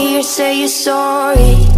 me say you're sorry.